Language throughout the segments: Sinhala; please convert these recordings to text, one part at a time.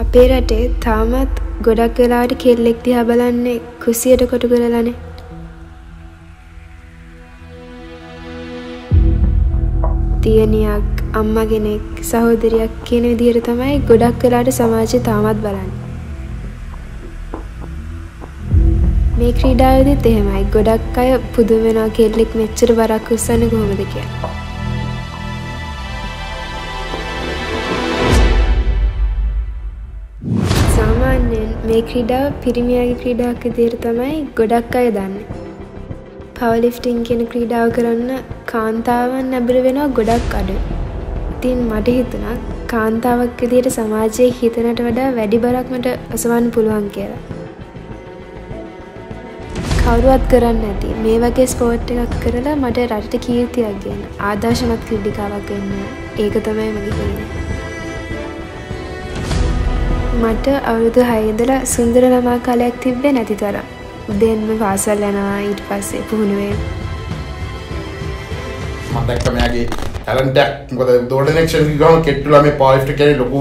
අපේ රටේ තාමත් ගොඩක් වෙලාට කෙල්ලෙක් දිහා බලන්නේ කුසියට කොටු කරලනේ තියනියක් අම්ම කෙනෙක් සහෝදරයක් කියන විදිහට තමයි ගොඩක් වෙලාට සමාජය තාමත් බලන්නේ. මේ ක්‍රීඩාවදිත් එහෙමයි ගොඩක් අය පුදුම වෙනවා කෙල්ලෙක් මෙච්චර බරක් උස්සන්නේ කොහොමද කියලා. මේ ක්‍රීඩාව පිරිමියාගේ ක්‍රීඩාවක් විදිහට තමයි ගොඩක් අය දන්නේ. පවලිෆ්ටිං කියන ක්‍රීඩාව කරන්න කාන්තාවන් නැබර වෙනවා ගොඩක් අඩු. ඉතින් මට හිතුණා කාන්තාවක් විදිහට සමාජයේ හිතනට වඩා වැඩි බරක් මට ඔසවන්න පුළුවන් කියලා. කවුරුවත් කරන්න ඇති මේ වගේ ස්පෝට් එකක් කරලා මට රටට කීර්තියක් ගෙන ආදර්ශමත් ක්‍රඩිකාවක් වෙන්න ඒක තමයි මගේ හිනේ. මට අවුරුදු හයදල සුන්දර ළමා කාලයක් තිබ්බේ නැති තරම්. උදෙන්ම පාසල් යනවා ඊට පස්සේ පුහුණුවේ. මම දැක්ක මෙයාගේ ටැලන්ටයක් මොකද දෝඩනෙක්ෂන් ගම කෙට්ටුලා මේ පාලිෆ්ට් කියන්නේ ලොකු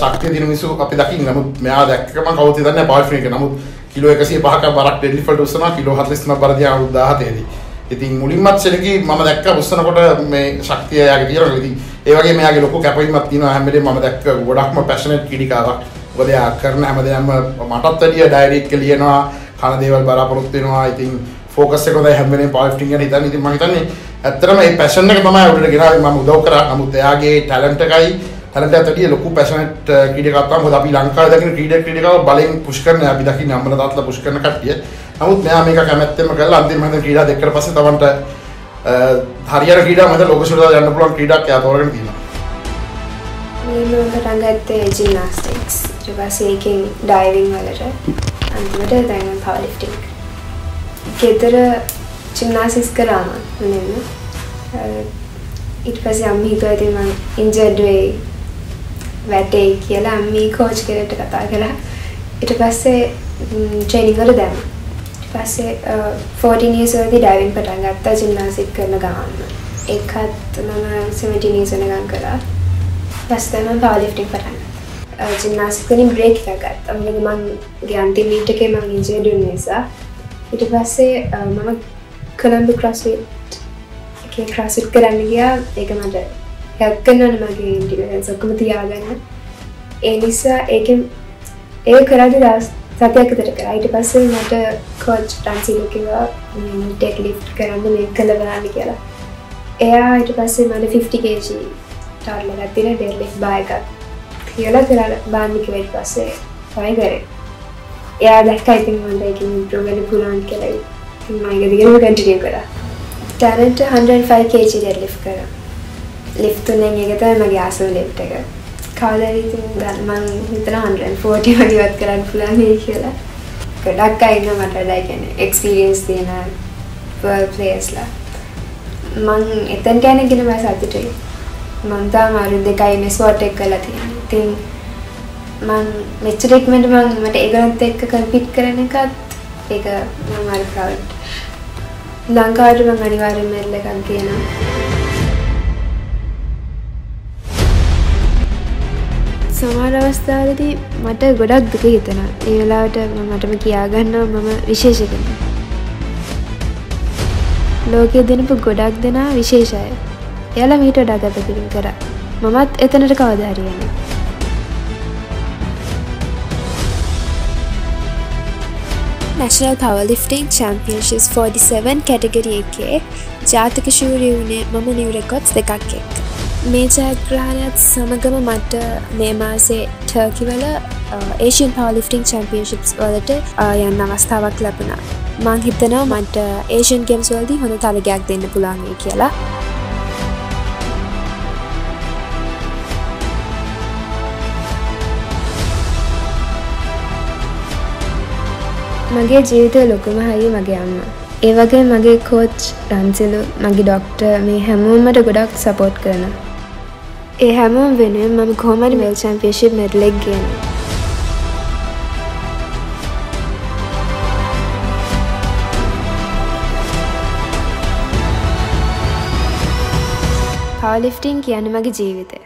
ශක්තිය තියෙන මිනිස්සු අපි දකින්න නමුත් මෙයා දැක්කම කවුරුත් හිතන්නේ පාලිෆ්ට් එක නමුත් කිලෝ 105ක බරක් ඩෙඩ්ලිෆ්ට් උස්සනවා කිලෝ 49 බර දිහා අවුරුදු 17 දී. ඉතින් මුලින්මත් සෙනගී මම දැක්ක උස්සනකොට මේ ශක්තිය එයාගේ තියෙනවා. ඉතින් ඒ වගේ මෙයාගේ ලොකු කැපවීමක් තියෙනවා හැම වෙලේම මම දැක්ක ගොඩක්ම පැෂනට් ක්‍රීඩිකාවක්. මොකද එයා කරන හැමදේම මටත් වැඩිය ඩයරි එක ලියනවා, කන දේවල් බලාපොරොත්තු වෙනවා. ඉතින් ෆෝකස් එක හොඳයි හැම වෙලේම පවර් ලිෆ්ටිං ගැන හිතන්නේ. ඉතින් මම හිතන්නේ ඇත්තටම මේ පැෂන් එක තමයි උඩට ගෙනාවේ මම උදව් කරා. නමුත් එයාගේ ටැලන්ට් එකයි ටැලන්ට් එකට වැඩිය ලොකු පැෂනට් uh, ක්‍රීඩකයෙක් තමයි. මොකද අපි ලංකාවේ දකින ක්‍රීඩක ක්‍රීඩකව බලෙන් පුෂ් කරන අපි දකින්නේ අම්මලා තාත්තලා පුෂ් කරන කට්ටිය. නමුත් මෙයා මේක කැමැත්තෙන්ම කරලා අන්තිමට ක්‍රීඩා දෙකකට පස්සේ තමන්ට හරියට ක්‍රීඩා මත ලෝක ශෘතල යන්න පුළුවන් ක්‍රීඩාවක් එයා තෝරගෙන තියෙනවා. මම පටන් ගත්තේ ජිම්නාස්ටික්ස්. ඊට පස්සේ ඒකෙන් ඩයිවිං වලට අන්තිමට දැන් පවර් ලිෆ්ටිං. ගෙදර ජිම්නාස්ටික්ස් කරාම මුලින්ම ඊට පස්සේ අම්මී හිතුවා ඉතින් මම ඉන්ජර්ඩ් වෙයි වැටේ කියලා අම්මී කෝච් කෙනෙක්ට කතා කළා. ඊට පස්සේ ට්‍රේනින් වල දැම්මා. පස්සේ 14 years වලදී ඩයිවිං පටන් ගත්තා ජිම්නාස්ටික් කරන ගමන්ම. ඒකත් මම 17 years වෙනකම් කරා. පස්සේ මම පවර් ලිෆ්ටිංగ్ පටන් ගත්තා. ජිම්නාස්ටික් වලින් බ්‍රේක් එකක් ගත්තා. මොකද මම අන්තිම මීට් එකේ මම ඉන්ජර්ඩ් වුණ නිසා. ඊට පස්සේ මම කොලම්බි ක්‍රොස්ෆිට් එකේ ක්‍රොස්ෆිට් කරන්න ගියා. ඒක මට හෙල්ප් කරනවා මගේ ඉන්ටිග්‍රේෂන්ස් ඔක්කොම තියාගන්න. ඒ නිසා ඒකෙන් ඒ කරද්දී දවස් සතියක් විතර කරා. ඊට පස්සේ මට කෝච් ට්‍රාන්සිලෝ කිව්වා ටෙක් ලිෆ්ට් කරන්න මේක කළා බලන්න කියලා. එයා ඊට පස්සේ මට 50 kg ටාර්ලා ගත්තා ඩෙඩ් ලිෆ්ට් බා එකක්. කියලා කරලා බාන්න කිව්වා ඊට පස්සේ තමයි කරේ. එයා දැක්කා ඉතින් මට ඒකෙන් ඉම්ප්‍රූව් වෙන්න පුළුවන් කියලා. ඉතින් මම ඒක දිගටම කන්ටිනියු කරා. ටැලන්ට් 105 kg ඩෙඩ් ලිෆ්ට් කරා. ලිෆ්ට් තුනෙන් එක තමයි මගේ ආසම ලිෆ්ට් එක. කවදරිති මං හිතන 140 වගේවත් කරන්න පුළන් කියලා. ගොඩක් අයින්න මට ඩයි ගැන එක්ස්පිරියන්ස් තියෙන පලේස්ලා මං එතන් ගැන ගෙන ම සතුටයි මංතා මාරු දෙකයි මෙස්වෝට එක් කලා තියෙන ඉතින් මං මෙච්චරෙක්මට මං මට ඒගනත් එක්ක කල්පිට් කරන එකත් ඒක මං අර ප්‍රවට් ලංකාවට මං අනිවාර්යෙන් මෙල්ලකන් තියෙනවා සමහර අවස්ථාවලදී මට ගොඩක් දුක හිතෙන ඒ වෙලාවට මටම කියාගන්නවා මම විශේෂ කෙනෙක්. ලෝකයේ දෙනපු ගොඩක් දෙනා විශේෂය. එයාලා මීට වඩා ගත කිරීම කරා. මමත් එතනට කවදා හරි යනවා. National Powerlifting Championships 47 කැටගරි එකේ ජාතික ශූරී වුණේ මම නිව් රෙකොඩ්ස් දෙකක් එක්ක. මේ ජයග්‍රහණයත් සමගම මට මේ මාසේ ටර්කිවල ඒෂන් පවලිෆ්ටිං චම්පියශිප්ස් වලට යන්න අවස්ථාවක් ලැබුණා. මං හිතනවා මට ඒෂන් ගේම්ස් වලදී හොඳ තරගයක් දෙන්න පුළන්ගේ කියලා. මගේ ජීවිතය ලොකුම හයි මගේ අම්ම. ඒ වගේ මගේ කෝච් රන්සිලු මගේ ඩොක්ට මේ හැමෝමට ගොඩක් සපෝට් කරනවා. ඒ හැමෝම් වෙනුවෙන් මම කොහොමරි වෙල් චැම්පියන්ෂිප් මෙඩලෙක් ගේන. පවලිෆ්ටිං කියන්න මගේ ජීවිතය